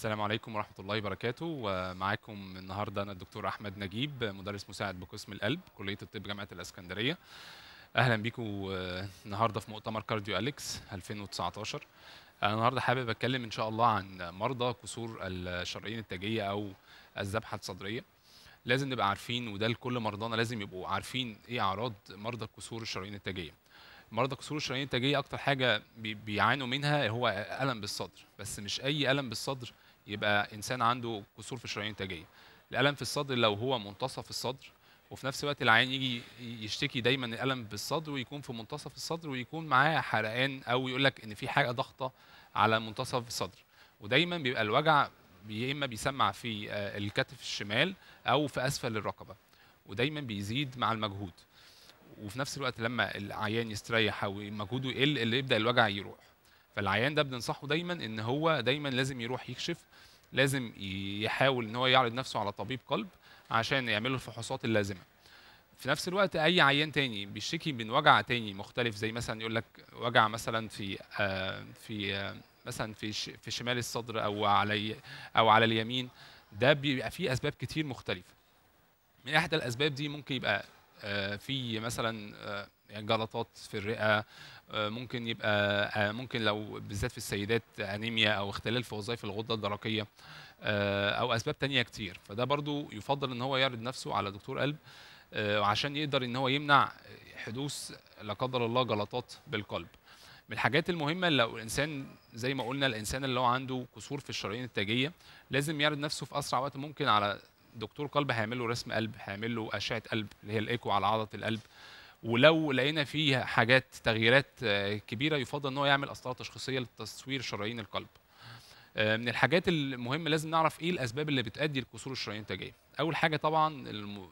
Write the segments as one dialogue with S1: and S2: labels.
S1: السلام عليكم ورحمة الله وبركاته. ومعاكم النهاردة أنا الدكتور أحمد نجيب مدرس مساعد بقسم القلب كلية الطب جامعة الإسكندرية. أهلا بيكم آه، النهاردة في مؤتمر Cardio Alex 2019 أنا النهاردة حابب أتكلم إن شاء الله عن مرضى قصور الشرايين التاجية أو الذبحة الصدرية. لازم نبقى عارفين وده لكل مرضانا لازم يبقوا عارفين إيه أعراض مرضى قصور الشرايين التاجية. مرضى قصور الشرايين التاجية أكتر حاجة بي- بيعانوا منها هو ألم بالصدر بس مش أي ألم بالصدر يبقى إنسان عنده كسور في الشرايين التاجيه الألم في الصدر لو هو منتصف الصدر وفي نفس الوقت العيان يجي يشتكي دايما الألم بالصدر ويكون في منتصف الصدر ويكون معاه حرقان أو يقول لك إن في حاجة ضغطه على منتصف الصدر. ودايما بيبقى الوجع يا إما بيسمع في آه، الكتف الشمال أو في أسفل الرقبة ودايما بيزيد مع المجهود. وفي نفس الوقت لما العيان يستريح أو مجهوده يقل اللي يبدأ الوجع يروح. فالعيان ده بننصحه دايما إن هو دايما لازم يروح يكشف لازم يحاول إن هو يعرض نفسه على طبيب قلب عشان يعمل له الفحوصات اللازمة. في نفس الوقت أي عيان تاني بيشتكي من وجع تاني مختلف زي مثلا يقول لك وجع مثلا في آه في آه مثلا في في شمال الصدر أو على أو على اليمين. ده بيبقى فيه أسباب كتير مختلفة. من إحدى الأسباب دي ممكن يبقى آه، في مثلا آه، جلطات في الرئة آه، ممكن يبقى آه، ممكن لو بالذات في السيدات أنيميا أو اختلال في وظائف الغدة الدرقية آه، أو أسباب تانية كتير. فده برضو يفضل إن هو يعرض نفسه على دكتور قلب عشان يقدر إن هو يمنع حدوث لا قدر الله جلطات بالقلب. من الحاجات المهمة لو الإنسان زي ما قلنا الإنسان اللي هو عنده كسور في الشرايين التاجية لازم يعرض نفسه في أسرع وقت ممكن على دكتور قلب هيعمل له رسم قلب هيعمل له أشعة قلب اللي هي الإيكو على عضلة القلب. ولو لقينا فيه حاجات تغييرات آه، كبيرة يفضل إن هو يعمل اسطره تشخيصية لتصوير شرايين القلب. آه، من الحاجات المهمة لازم نعرف إيه الأسباب اللي بتؤدي لكسور الشرايين التاجيه أول حاجة طبعا.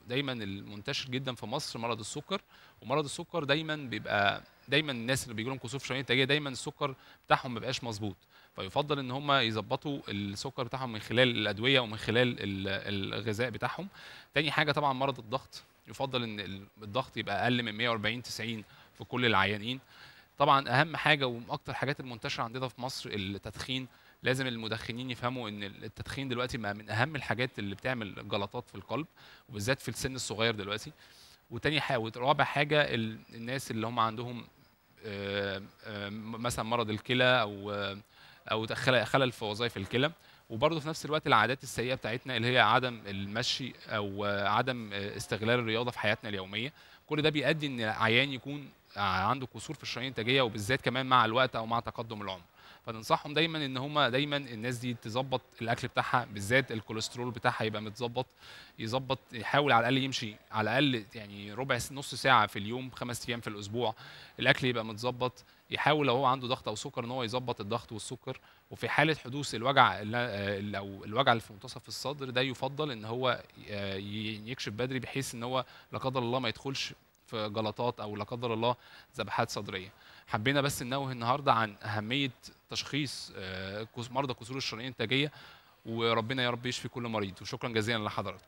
S1: دايما المنتشر جدا في مصر مرض السكر ومرض السكر دايما بيبقى دايما الناس اللي بيجي لهم كسور في الشرايين التاجيه دايما السكر بتاعهم ما بيبقاش مظبوط. فيفضل إن هم يظبطوا السكر بتاعهم من خلال الأدوية ومن خلال ال- الغذاء بتاعهم. تاني حاجة طبعا مرض الضغط. يفضل إن ال- الضغط يبقى أقل من 140 90 في كل العيانين. طبعا أهم حاجة وأكتر حاجات المنتشرة عندنا في مصر التدخين لازم المدخنين يفهموا إن التدخين دلوقتي بقى من أهم الحاجات اللي بتعمل جلطات في القلب وبالذات في السن الصغير دلوقتي. وتاني حاجة ورابع حاجة ال- الناس اللي هم عندهم آه، آه، مثلا مرض الكلى أو أو خلل في وظائف الكلى. وبرضه في نفس الوقت العادات السيئة بتاعتنا اللي هي عدم المشي أو عدم آه، استغلال الرياضة في حياتنا اليومية. كل ده بيؤدي إن عيان يكون عنده كسور في الشرايين التاجية وبالذات كمان مع الوقت أو مع تقدم العمر. فننصحهم دايما إن هم دايما الناس دي تظبط الأكل بتاعها بالذات الكوليسترول بتاعها يبقى متظبط يظبط يحاول على الأقل يمشي على الأقل يعني ربع نص ساعة في اليوم خمس أيام في الأسبوع. الأكل يبقى متظبط يحاول لو هو عنده ضغط أو سكر إن هو يظبط الضغط والسكر. وفي حالة حدوث الوجع ال- ال- أو الوجع اللي في منتصف الصدر ده يفضل إن هو آه، يكشف بدري بحيث إن هو لا قدر الله ما يدخلش في جلطات أو لا قدر الله ذبحات صدرية. حبينا بس ننوه النهارده عن أهمية تشخيص آه، مرضى كسور الشرايين التاجية وربنا يا رب يشفي كل مريض. وشكرا جزيلا لحضراتكم.